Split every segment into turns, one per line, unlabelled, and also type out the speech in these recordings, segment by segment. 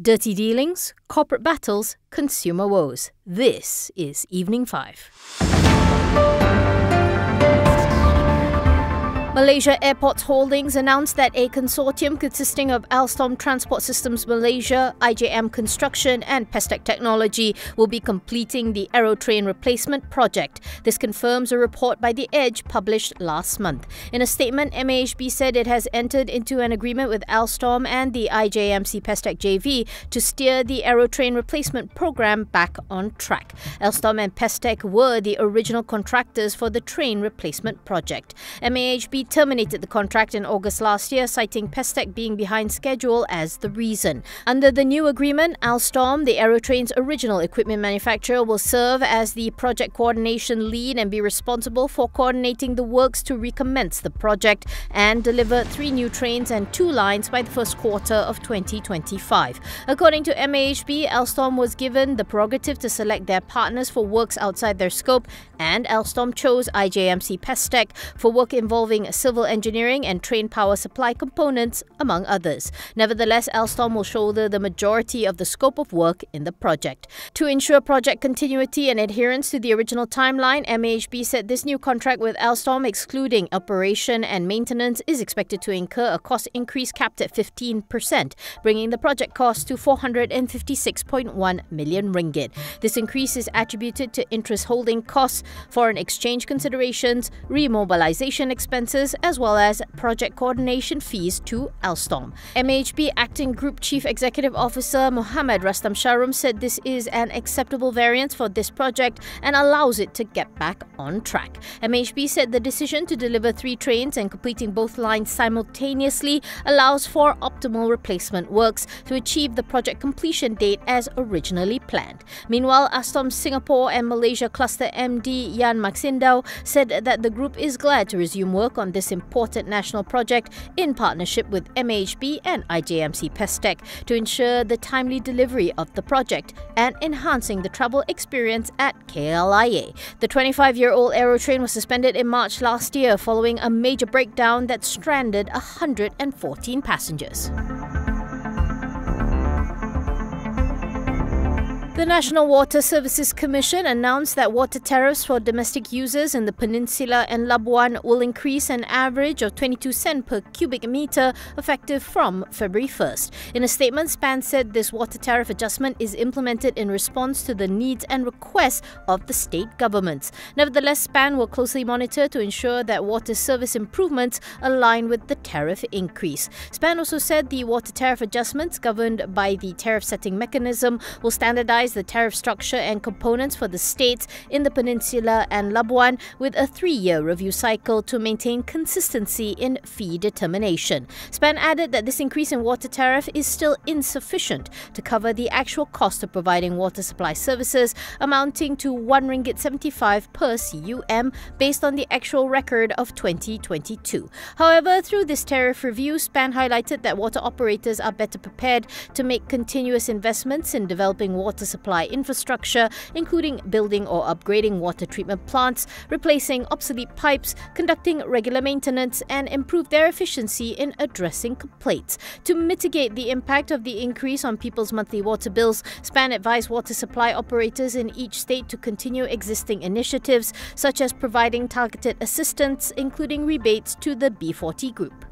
Dirty dealings, corporate battles, consumer woes. This is Evening 5. Malaysia Airports Holdings announced that a consortium consisting of Alstom Transport Systems Malaysia, IJM Construction, and Pestech Technology will be completing the Aerotrain replacement project. This confirms a report by The Edge published last month. In a statement, MAHB said it has entered into an agreement with Alstom and the IJMC Pestech JV to steer the Aerotrain replacement program back on track. Alstom and Pestech were the original contractors for the train replacement project. MAHB terminated the contract in August last year, citing Pestech being behind schedule as the reason. Under the new agreement, Alstom, the Aerotrain's original equipment manufacturer, will serve as the project coordination lead and be responsible for coordinating the works to recommence the project and deliver three new trains and two lines by the first quarter of 2025. According to MAHB, Alstom was given the prerogative to select their partners for works outside their scope, and Alstom chose IJMC Pestech for work involving civil engineering and train power supply components, among others. Nevertheless, Alstom will shoulder the majority of the scope of work in the project. To ensure project continuity and adherence to the original timeline, MAHB said this new contract with Alstom, excluding operation and maintenance, is expected to incur a cost increase capped at 15%, bringing the project cost to 456.1 million ringgit. This increase is attributed to interest holding costs, foreign exchange considerations, remobilization expenses, as well as project coordination fees to Alstom. MAHB Acting Group Chief Executive Officer Mohammad Rastam Sharum said this is an acceptable variance for this project and allows it to get back on track. MAHB said the decision to deliver three trains and completing both lines simultaneously allows for optimal replacement works to achieve the project completion date as originally planned. Meanwhile, Alstom Singapore and Malaysia Cluster MD Yan Maxindao said that the group is glad to resume work on this important national project in partnership with MHB and IJMC Pestech to ensure the timely delivery of the project and enhancing the travel experience at KLIA. The 25 year old Aerotrain was suspended in March last year following a major breakdown that stranded 114 passengers. The National Water Services Commission announced that water tariffs for domestic users in the peninsula and Labuan will increase an average of 22 cent per cubic meter effective from February 1st. In a statement, SPAN said this water tariff adjustment is implemented in response to the needs and requests of the state governments. Nevertheless, SPAN will closely monitor to ensure that water service improvements align with the tariff increase. SPAN also said the water tariff adjustments governed by the tariff setting mechanism will standardize the tariff structure and components for the states in the peninsula and Labuan with a three year review cycle to maintain consistency in fee determination. SPAN added that this increase in water tariff is still insufficient to cover the actual cost of providing water supply services, amounting to one ringgit 75 per CUM based on the actual record of 2022. However, through this tariff review, SPAN highlighted that water operators are better prepared to make continuous investments in developing water supply supply infrastructure, including building or upgrading water treatment plants, replacing obsolete pipes, conducting regular maintenance, and improve their efficiency in addressing complaints. To mitigate the impact of the increase on people's monthly water bills, SPAN advised water supply operators in each state to continue existing initiatives, such as providing targeted assistance, including rebates to the B40 group.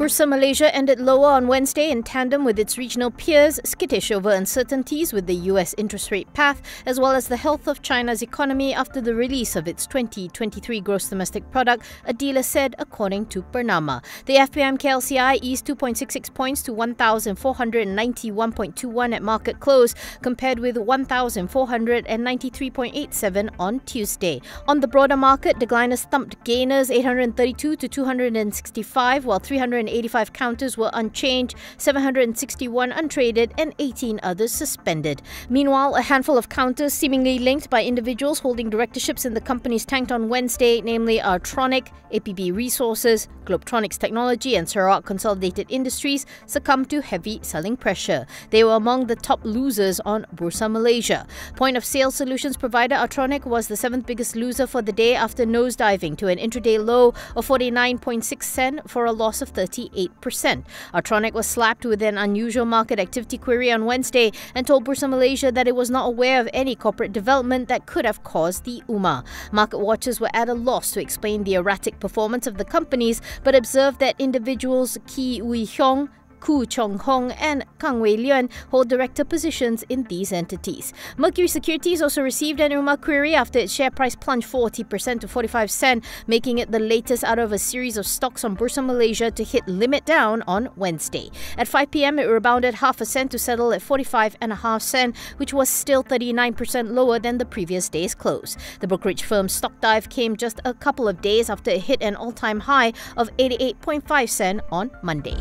Bursa Malaysia ended lower on Wednesday in tandem with its regional peers, skittish over uncertainties with the US interest rate path, as well as the health of China's economy after the release of its 2023 gross domestic product, a dealer said, according to Bernama. The FBM KLCI eased 2.66 points to 1,491.21 at market close, compared with 1,493.87 on Tuesday. On the broader market, decliners thumped gainers 832 to 265, while 300 85 counters were unchanged, 761 untraded, and 18 others suspended. Meanwhile, a handful of counters seemingly linked by individuals holding directorships in the companies tanked on Wednesday, namely Artroniq, APB Resources, Globetronics Technology, and Sarawak Consolidated Industries, succumbed to heavy selling pressure. They were among the top losers on Bursa Malaysia. Point of sale solutions provider Artroniq was the seventh biggest loser for the day after nosediving to an intraday low of 49.6 cent for a loss of 30 28%. Artroniq was slapped with an unusual market activity query on Wednesday and told Bursa Malaysia that it was not aware of any corporate development that could have caused the UMA. Market watchers were at a loss to explain the erratic performance of the companies, but observed that individuals Ki Wee Hyong, Koo Chong Hong and Kang Wei Lian hold director positions in these entities. Mercury Securities also received an UMA query after its share price plunged 40% to 45 cent, making it the latest out of a series of stocks on Bursa Malaysia to hit limit down on Wednesday. At 5 p.m., it rebounded half a cent to settle at 45 and a half cent, which was still 39% lower than the previous day's close. The brokerage firm's stock dive came just a couple of days after it hit an all-time high of 88.5 cent on Monday.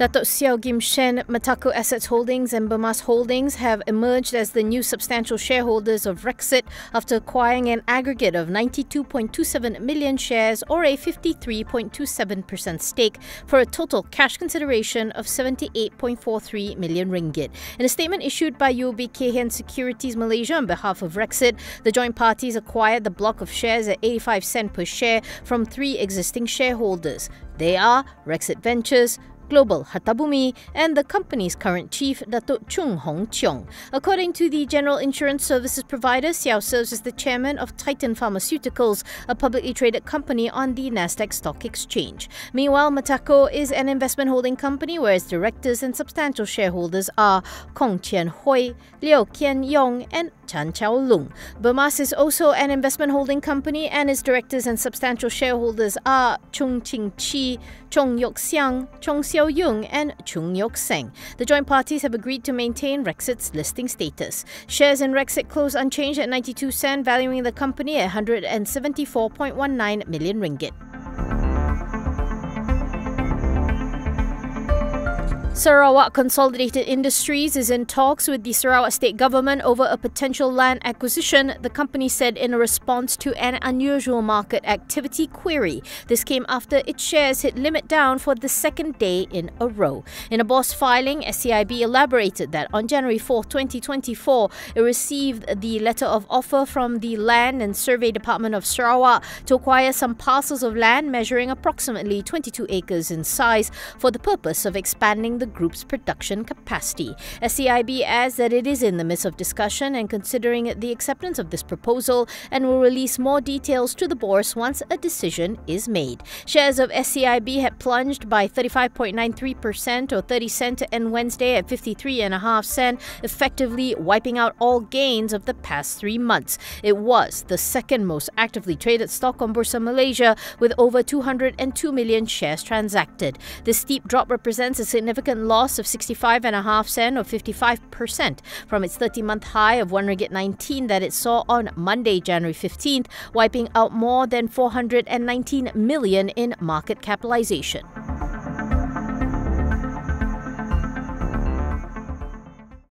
Datuk Seow Gim Shen, Mataku Assets Holdings and Bermas Holdings have emerged as the new substantial shareholders of Rexit after acquiring an aggregate of 92.27 million shares or a 53.27% stake for a total cash consideration of 78.43 million ringgit. In a statement issued by UOB Kay Securities Malaysia on behalf of Rexit, the joint parties acquired the block of shares at 85 cent per share from three existing shareholders. They are Rexit Ventures, Global Hartabumi, and the company's current chief, Datuk Chung Hong Cheong. According to the general insurance services provider, Seow serves as the chairman of Titan Pharmaceuticals, a publicly traded company on the Nasdaq Stock Exchange. Meanwhile, Mataco is an investment holding company where its directors and substantial shareholders are Kong Qian Hui, Liu Kian Yong, and Chan Chao Lung. Bermas is also an investment holding company and its directors and substantial shareholders are Chung Ching Chi, Chong Yok Xiang, Chong Xiao Yung, and Chung Yok Seng. The joint parties have agreed to maintain Rexit's listing status. Shares in Rexit closed unchanged at 92 cent, valuing the company at 174.19 million ringgit. Sarawak Consolidated Industries is in talks with the Sarawak state government over a potential land acquisition, the company said in a response to an unusual market activity query. This came after its shares hit limit down for the second day in a row. In a Bursa filing, SCIB elaborated that on January 4, 2024, it received the letter of offer from the Land and Survey Department of Sarawak to acquire some parcels of land measuring approximately 22 acres in size for the purpose of expanding the group's production capacity. SCIB adds that it is in the midst of discussion and considering the acceptance of this proposal and will release more details to the bourse once a decision is made. Shares of SCIB had plunged by 35.93% or 30 cent end Wednesday at 53.5 cent, effectively wiping out all gains of the past three months. It was the second most actively traded stock on Bursa Malaysia with over 202 million shares transacted. This steep drop represents a significant loss of 65.5 cent or 55% from its 30-month high of 1 ringgit 19 that it saw on Monday, January 15th, wiping out more than 419 million in market capitalization.